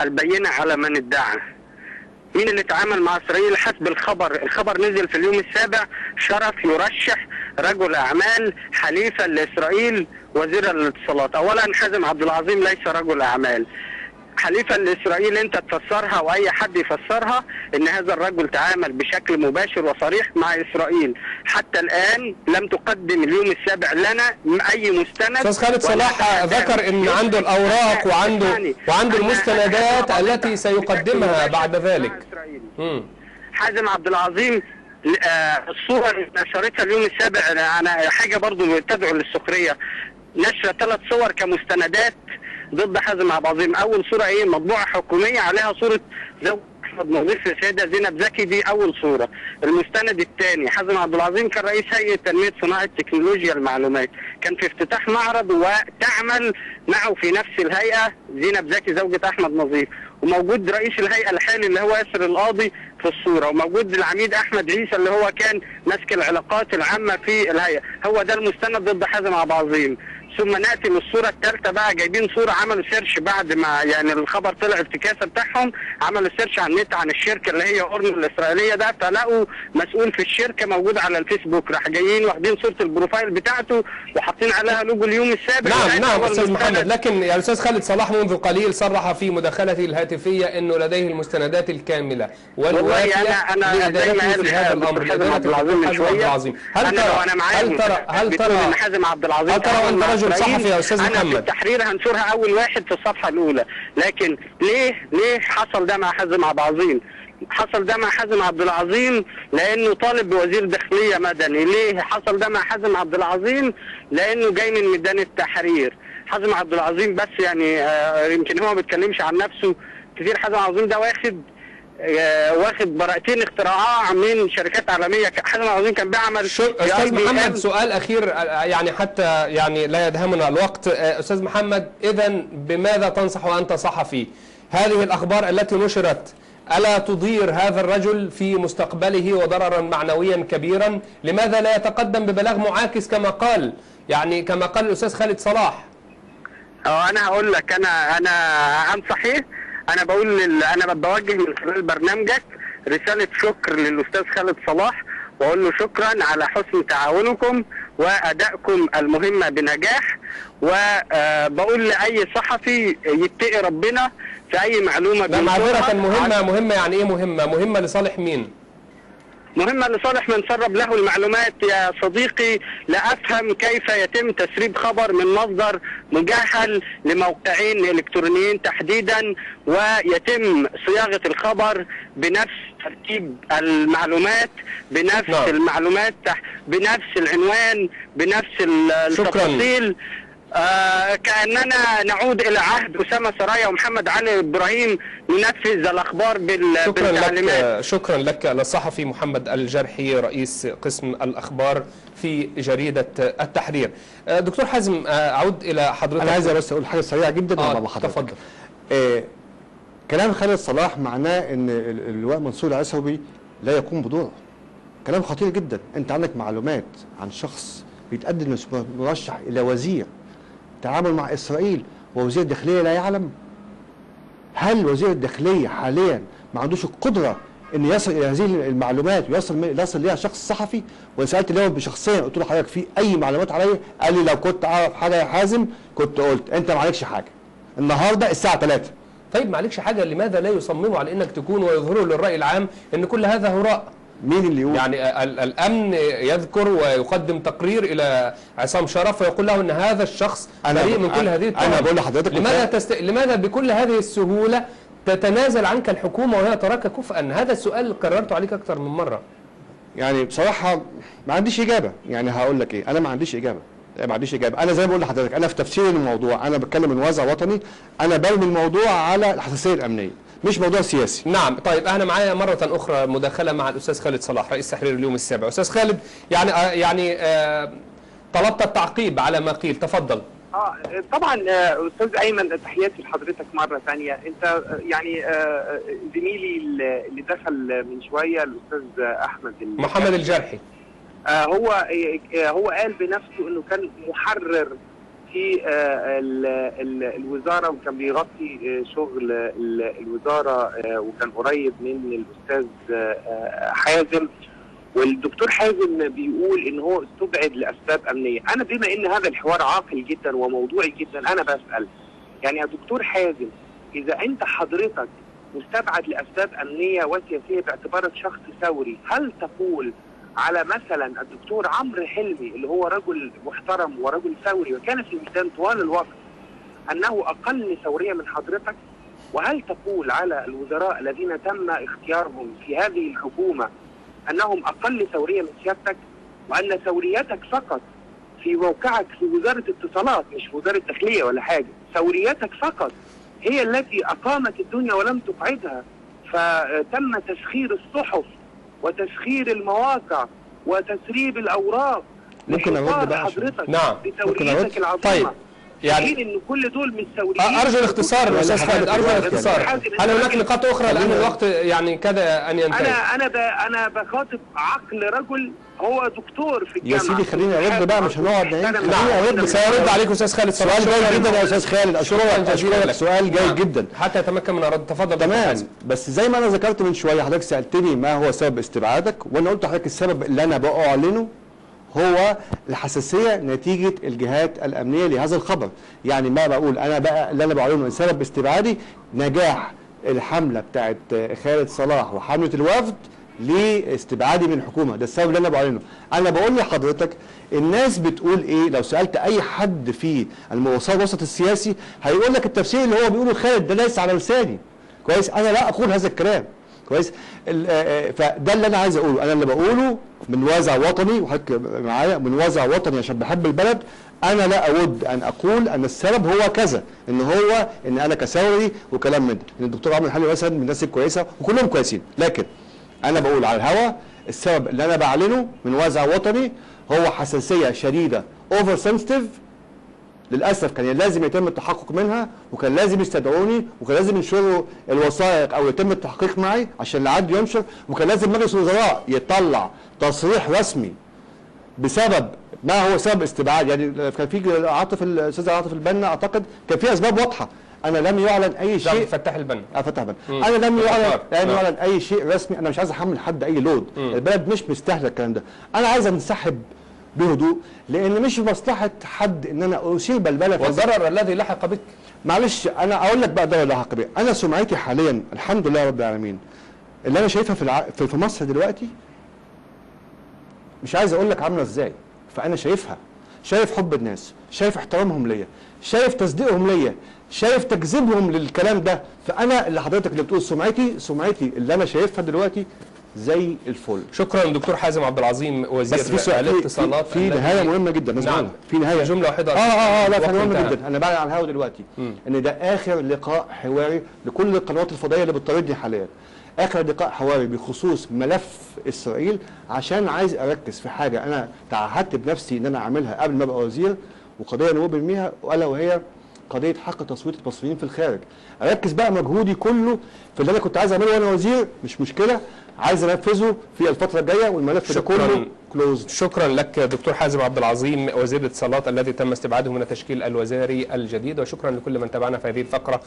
البينة على من ادعى. مين اللي تعامل مع إسرائيل؟ حسب الخبر. الخبر نزل في اليوم السابع. شرف يرشح رجل أعمال حليفا لإسرائيل وزير الاتصالات. اولا حازم عبد العظيم ليس رجل أعمال. حليفا لإسرائيل أنت تفسرها وأي حد يفسرها إن هذا الرجل تعامل بشكل مباشر وصريح مع إسرائيل. حتى الآن لم تقدم اليوم السابع لنا أي مستند. أستاذ خالد صلاح ذكر إن عنده الأوراق وعنده وعنده المستندات التي سيقدمها بعد ذلك. حازم عبد العظيم آه، الصورة اللي نشرتها اليوم السابع أنا حاجة برضو تدعو للسخرية. نشر ثلاث صور كمستندات ضد حازم عبد العظيم أول صورة إيه؟ مطبوعة حكومية عليها صورة زوج أحمد نظيف السيدة زينب زكي. دي أول صورة. المستند الثاني حازم عبد العظيم كان رئيس هيئة تنمية صناعة تكنولوجيا المعلومات. كان في افتتاح معرض وتعمل معه في نفس الهيئة زينب زكي زوجة أحمد نظيف. وموجود رئيس الهيئة الحالي اللي هو ياسر القاضي في الصورة. وموجود العميد أحمد عيسى اللي هو كان ماسك العلاقات العامة في الهيئة. هو ده المستند ضد حازم عبد العظيم ثم نأتي للصورة الثالثة بقى جايبين صورة عملوا search بعد ما يعني الخبر طلع افتكاسه بتاعهم عملوا search على النت عن الشركة اللي هي أورن الإسرائيلية ده فلقوا مسؤول في الشركة موجود على الفيسبوك راح جايين واخدين صورة ال profile بتاعته وحاطين عليها لوجو اليوم السابع. نعم نعم أستاذ. محمد. لكن يا أستاذ خالد صلاح منذ قليل صرح في مداخلته الهاتفية إنه لديه المستندات الكاملة والوافية أنا- أنا زي ما قال هذا الامر حازم لإدانة عبد العظيم هل ترى هل ترى هل ترى هل ترى مع رجل إسرائيل؟ صحفي يا أستاذ أنا محمد؟ في التحرير هنشرها أول واحد في الصفحة الأولى. لكن ليه ليه حصل ده مع حازم عبد العظيم؟ حصل ده مع حازم عبد العظيم لأنه طالب بوزير داخلية مدني. ليه حصل ده مع حازم عبد العظيم؟ لأنه جاي من ميدان التحرير. حازم عبد العظيم بس يعني آه، يمكن هو ما بيتكلمش عن نفسه. كتير حازم عبد العظيم ده واخد واخد براءتين اختراعات من شركات عالمية. عبد العظيم كان بيعمل أستاذ. محمد سؤال أخير آه، يعني حتى يعني لا يدهمنا الوقت. آه، أستاذ محمد اذا بماذا تنصح وأنت صحفي؟ هذه الأخبار التي نشرت ألا تضير هذا الرجل في مستقبله وضررا معنويا كبيرا؟ لماذا لا يتقدم ببلاغ معاكس كما قال يعني كما قال الأستاذ خالد صلاح؟ أنا هقول لك أنا أنا انصح إيه أنا بقول لل... أنا بوجه من خلال برنامجك رسالة شكر للأستاذ خالد صلاح وأقول له شكرا على حسن تعاونكم وأدائكم المهمة بنجاح وبقول لأي صحفي يتقي ربنا في أي معلومة لا. معذرة مهمة. مهمة يعني إيه مهمة؟ مهمة لصالح مين؟ مهمة لصالح من سرب له المعلومات. يا صديقي لأفهم كيف يتم تسريب خبر من مصدر مجهل لموقعين إلكترونيين تحديدا ويتم صياغة الخبر بنفس ترتيب المعلومات بنفس نعم. المعلومات بنفس العنوان بنفس. التفاصيل آه كأننا نعود إلى عهد أسامة سرايا ومحمد علي إبراهيم ننفذ الأخبار بال- شكرا بالتعليمات. لك شكرا لك الصحفي محمد الجرحي رئيس قسم الأخبار في جريدة التحرير. آه، دكتور حازم آه، أعود إلى حضرتك. أنا عايز بس أقول حاجة سريعه جدا آه، مع حضرتك. تفضل. آه كلام خالد صلاح معناه إن ال- اللواء منصور العسوي لا يقوم بدوره. كلام خطير جدا. أنت عندك معلومات عن شخص بيتقدم مرشح إلى وزير تعامل مع إسرائيل ووزير الداخلية لا يعلم؟ هل وزير الداخلية حاليا ما عندوش القدرة إن يصل إلى هذه المعلومات ويصل يصل ليها شخص صحفي؟ وسالت اليوم بشخصيا قلت له حضرتك في أي معلومات عليا؟ قال لي لو كنت أعرف حاجة يا حازم كنت قلت. أنت ما عليكش حاجة. النهارده الساعة 3 طيب معلكش حاجة لماذا لا يصمموا على أنك تكون ويظهروا للرأي العام أن كل هذا هراء؟ مين اللي يقول؟ يعني ال- الأمن يذكر ويقدم تقرير إلى عصام شرف ويقول له أن هذا الشخص بريء من كل هذه التهم أنا بقول لحضرتك لماذا تست... لماذا بكل هذه السهولة تتنازل عنك الحكومة وهي تراك كفءا هذا السؤال اللي كررته عليك أكثر من مرة. يعني بصراحة ما عنديش إجابة. يعني هقول لك إيه. أنا ما عنديش إجابة. ما عنديش إجابة. أنا زي ما بقول لحضرتك أنا في تفسير الموضوع أنا بتكلم من وازع وطني. أنا برمي الموضوع على الحساسية الأمنية. مش موضوع سياسي. نعم. طيب أنا معايا مرة أخرى مداخلة مع الأستاذ خالد صلاح رئيس تحرير اليوم السابع. أستاذ خالد يعني آه يعني آه طلبت التعقيب على ما قيل. تفضل. آه طبعا آه، أستاذ أيمن تحياتي لحضرتك مرة ثانية. أنت آه، يعني آه، زميلي اللي دخل من شوية الأستاذ أحمد محمد الجرحي. هو هو قال بنفسه إنه كان محرر في آه، ال- ال- الوزارة وكان بيغطي آه، شغل ال- الوزارة آه، وكان قريب من الأستاذ حازم. والدكتور حازم بيقول إن هو استبعد لأسباب أمنية، أنا بما إن هذا الحوار عاقل جدا وموضوعي جدا أنا بسأل. يعني يا دكتور حازم إذا أنت حضرتك مستبعد لأسباب أمنية وسياسيه باعتبارك شخص ثوري، هل تقول على مثلا الدكتور عمرو حلمي اللي هو رجل محترم ورجل ثوري وكان في الميدان طوال الوقت أنه أقل ثورية من حضرتك؟ وهل تقول على الوزراء الذين تم اختيارهم في هذه الحكومة أنهم أقل ثورية من سيادتك وأن ثوريتك فقط في موقعك في وزارة اتصالات مش في وزارة داخليه ولا حاجة، ثوريتك فقط هي التي أقامت الدنيا ولم تقعدها فتم تسخير الصحف وتسخير المواقع وتسريب الأوراق ممكن لحفاظ بقى حضرتك نعم. ممكن العظيمه طيب. يعني إن كل دول مش ثوريين أرجو الاختصار ولا أستاذ خالد أرجو الاختصار. هل هناك نقاط أخرى؟ لأن الوقت يعني كاد أن ينتهي. أنا أنا ب... أنا بخاطب عقل رجل هو دكتور في الجامعة يا سيدي خليني ارد بقى مش هنقعد خليني ارد سيرد عليك أستاذ خالد. سؤال. جيد جدا يا أستاذ خالد. أشكرك. أشكرك. سؤال جيد نعم. جدا. حتى يتمكن من الرد. تفضل تمام. بس زي ما أنا ذكرت من شوية حضرتك سألتني ما هو سبب استبعادك وأنا قلت لحضرتك السبب اللي أنا بأعلنه هو الحساسية نتيجة الجهات الأمنية لهذا الخبر. يعني ما بقول أنا بقى اللي أنا بعلنه سبب استبعادي نجاح الحملة بتاعت خالد صلاح وحملة الوفد لاستبعادي من الحكومة. ده السبب اللي أنا بعلنه أنا بقول لحضرتك الناس بتقول إيه؟ لو سألت أي حد في الموسط الوسط السياسي هيقول لك التفسير اللي هو بيقوله خالد ده ليس على لساني. كويس؟ أنا لا أقول هذا الكلام. كويس؟ آه، آه، فده اللي أنا عايز أقوله. أنا اللي بقوله من وازع وطني وحضرتك معايا من وازع وطني عشان بحب البلد أنا لا أود أن أقول أن السبب هو كذا إن هو إن أنا كثوري وكلام من ده. إن الدكتور عمرو الحلي مثلا من الناس الكويسة وكلهم كويسين. لكن أنا بقول على الهوا السبب اللي أنا بعلنه من وازع وطني هو حساسية شديدة over sensitive للأسف كان لازم يتم التحقق منها وكان لازم يستدعوني وكان لازم ينشروا الوثائق أو يتم التحقيق معي عشان العدد ينشر وكان لازم مجلس الوزراء يطلع تصريح رسمي بسبب ما هو سبب استبعاد يعني كان في عاطف الاستاذ عاطف البنا أعتقد كان في أسباب واضحة أنا لم يعلن أي نعم شيء فتح البنا آه فتح بنا مم. أنا لم يعلن. لم نعم. يعلن أي شيء رسمي أنا مش عايز أحمل حد أي load. البلد مش مستاهله الكلام ده أنا عايز أنسحب بهدوء لأن مش في مصلحة حد إن أنا بلبلة في والضرر الذي لحق بك. معلش أنا أقول لك بقى ده ولا حق بيه أنا سمعتي حاليا الحمد لله رب العالمين اللي أنا شايفها في الع... في في مصر دلوقتي مش عايز أقول لك عاملة إزاي فأنا شايفها. شايف حب الناس شايف احترامهم ليا شايف تصديقهم ليا شايف تكذيبهم للكلام ده. فأنا اللي حضرتك اللي بتقول سمعتي سمعتي اللي أنا شايفها دلوقتي زي الفل. شكرا دكتور حازم عبد العظيم وزير بس في سؤال في, الاتصالات في, نهاية مهمة جدا نعم. في نهاية. جملة واحدة. آه آه آه لا الوقت كان مهم انتهى. جدا. أنا بقى على الهوا دلوقتي. مم. إن ده آخر لقاء حواري لكل القنوات الفضائية اللي بتطاردني حاليا. آخر لقاء حواري بخصوص ملف إسرائيل عشان عايز أركز في حاجة أنا تعهدت بنفسي إن أنا أعملها قبل ما أبقى وزير وقضية نؤمن بيها الا وهي قضية حق تصويت المصريين في الخارج. أركز بقى مجهودي كله في اللي أنا كنت عايز أعمله وأنا وزير مش مشكلة. عايز انفذه في الفترة الجاية والملف ده شكراً. كله كلوزد شكرا لك دكتور حازم عبد العظيم وزير الاتصالات الذي تم استبعاده من التشكيل الوزاري الجديد وشكرا لكل من تابعنا في هذه الفقرة